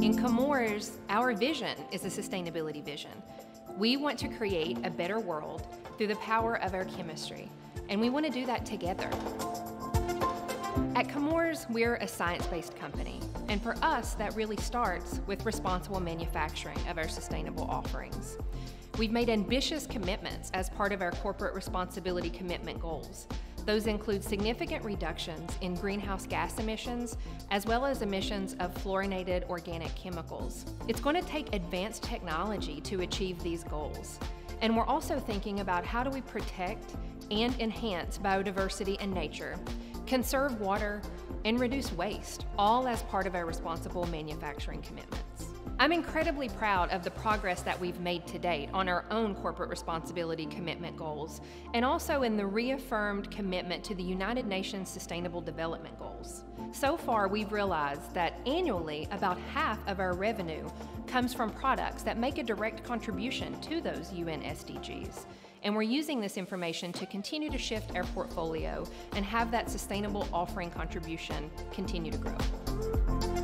In Chemours, our vision is a sustainability vision. We want to create a better world through the power of our chemistry, and we want to do that together. At Chemours, we're a science-based company, and for us, that really starts with responsible manufacturing of our sustainable offerings. We've made ambitious commitments as part of our corporate responsibility commitment goals. Those include significant reductions in greenhouse gas emissions, as well as emissions of fluorinated organic chemicals. It's going to take advanced technology to achieve these goals. And we're also thinking about how do we protect and enhance biodiversity and nature, conserve water, and reduce waste, all as part of our responsible manufacturing commitments. I'm incredibly proud of the progress that we've made to date on our own corporate responsibility commitment goals, and also in the reaffirmed commitment to the United Nations Sustainable Development Goals. So far, we've realized that annually, about half of our revenue comes from products that make a direct contribution to those UN SDGs. And we're using this information to continue to shift our portfolio and have that sustainable offering contribution continue to grow.